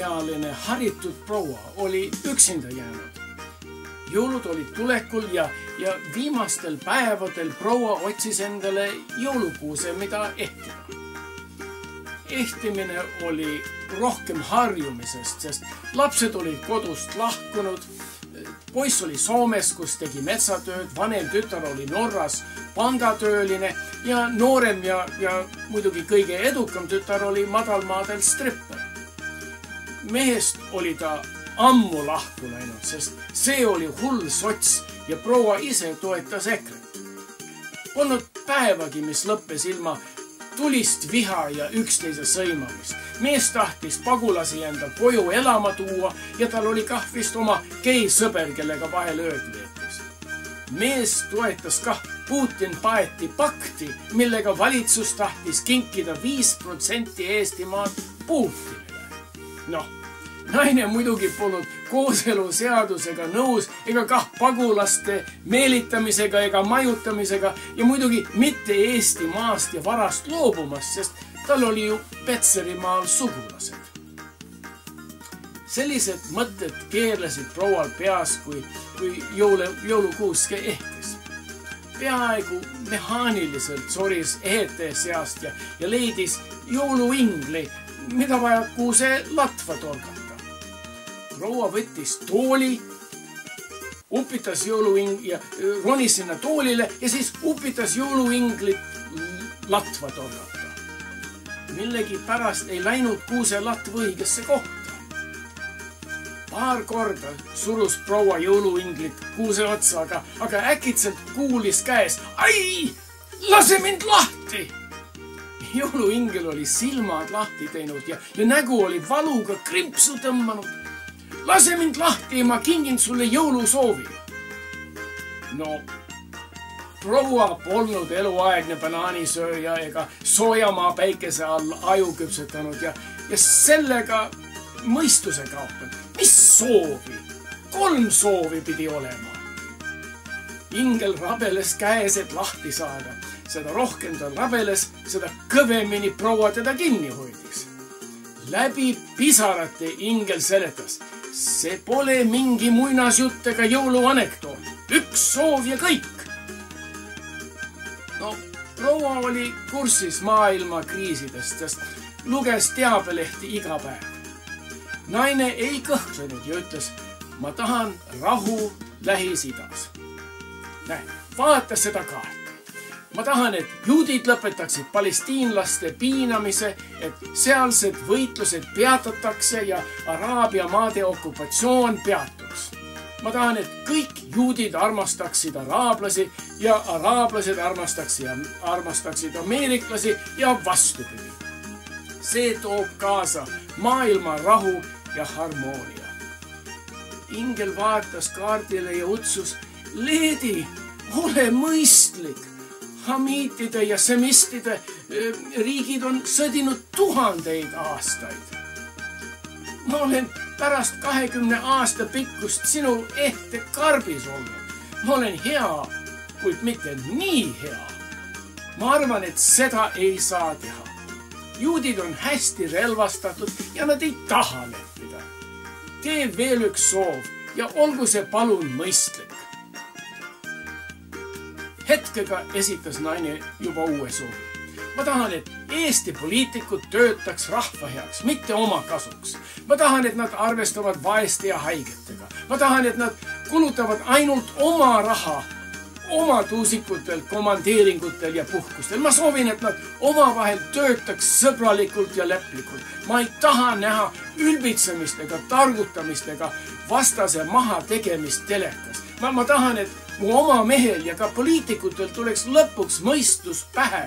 keskealine haritud proua oli üksinda jäänud. jõulud olid tulekul ja, ja viimastel päevadel proua otsis endale jõulukuuse, mida ehtida. ehtimine oli rohkem harjumisest, sest lapsed olid kodust lahkunud. poiss oli Soomes, kus tegi metsatööd, vanem tütar oli Norras pangatööline ja noorem ja, ja muidugi kõige edukam tütar oli madalmaadel stripper. Mehest oli ta ammu lahku läinud, sest see oli hull sots ja proua ise toetas EKRE-t. Polnud päevagi, mis lõppes ilma tulist viha ja üksteise sõimamist. mees tahtis pagulasi enda koju elama tuua ja tal oli kah vist oma geisõber, kellega vahel ööd veetis. mees toetas kah Putin paeti pakti, millega valitsus tahtis kinkida viis protsenti Eestimaad Putinile. noh, naine muidugi polnud kooseluseadusega nõus ega kah pagulaste meelitamisega ega majutamisega ja muidugi mitte Eestimaast ja varast loobumas, sest tal oli ju Petserimaal sugulased. sellised mõtted keerlesid proual peas, kui, kui jõule, jõulukuuske ehtis peaaegu mehaaniliselt soris ehete seast ja, ja leidis jõuluingli, mida vaja kuuse latva torgata. Proua võttis tooli, upitas jõuluing- ja ronis sinna toolile ja siis upitas jõuluinglit latva torgata. millegipärast ei läinud kuuse latv õigesse kohta paar korda surus proua jõuluinglit kuuse otsa, aga, aga äkitselt kuulis käes. ai, lase mind lahti! jõuluingel oli silmad lahti teinud ja, ja nägu oli valuga krimpsu tõmmanud. Lase mind lahti ja ma kingin sulle jõulusoovi. no proua polnud eluaegne banaanisööja ega soojamaa päikese all aju küpsetanud ja, ja sellega mõistuse kaotanud mis soovi? kolm soovi pidi olema. ingel rabeles käes, et lahti saada. seda rohkem ta rabeles, seda kõvemini proua teda kinni hoidis. läbi pisarate ingel seletas. See pole mingi muinasjutt ega jõuluanekdoot. üks soov ja kõik. no proua oli kursis maailma kriisidest, sest luges teabelehti iga päev naine ei kõhklenud ja ütles, ma tahan rahu Lähis-Idas. näe, vaata seda kaarti. Ma tahan, et juudid lõpetaksid palestiinlaste piinamise, et sealsed võitlused peatatakse ja Araabia maade okupatsioon peatuks. ma tahan, et kõik juudid armastaksid araablasi ja araablased armastaksid, armastaksid ameeriklasi ja vastupidi. see toob kaasa maailma rahu ja harmoonia. ingel vaatas kaardile ja utsus, Leedi, ole mõistlik. Hamiitide ja semistide eh, riigid on sõdinud tuhandeid aastaid. ma olen pärast kahekümne aasta pikkust sinu ehte karbis olnud. ma olen hea, kuid mitte nii hea. ma arvan, et seda ei saa teha juudid on hästi relvastatud ja nad ei taha leppida. tee veel üks soov ja olgu see palun mõistlik. Hetkega esitas naine juba uue soovi. ma tahan, et Eesti poliitikud töötaks rahva heaks, mitte oma kasuks. ma tahan, et nad arvestavad vaeste ja haigetega. ma tahan, et nad kulutavad ainult oma raha oma tuusikutel, komandeeringutel ja puhkustel. ma soovin, et nad omavahel töötaks sõbralikult ja leplikult. ma ei taha näha ülbitsemist ega targutamist ega vastase mahategemist telekas. ma, ma tahan, et mu oma mehel ja ka poliitikutel tuleks lõpuks mõistus pähe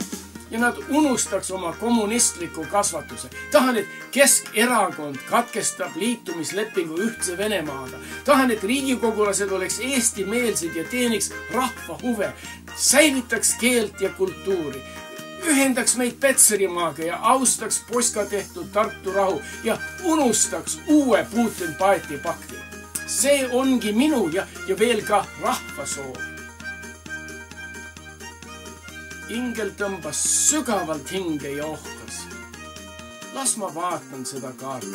ja nad unustaks oma kommunistliku kasvatuse. tahan, et Keskerakond katkestab liitumislepingu Ühtse Venemaaga. tahan, et riigikogulased oleks eestimeelsed ja teeniks rahva huve, säilitaks keelt ja kultuuri ühendaks meid Petserimaaga ja austaks Poska tehtud Tartu rahu ja unustaks uue Putin-Paeti pakti. See ongi minu ja, ja veel ka rahva soov ingel tõmbas sügavalt hinge ja ohkas. las ma vaatan seda kaarti.